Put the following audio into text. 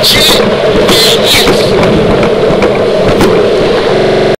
that shit.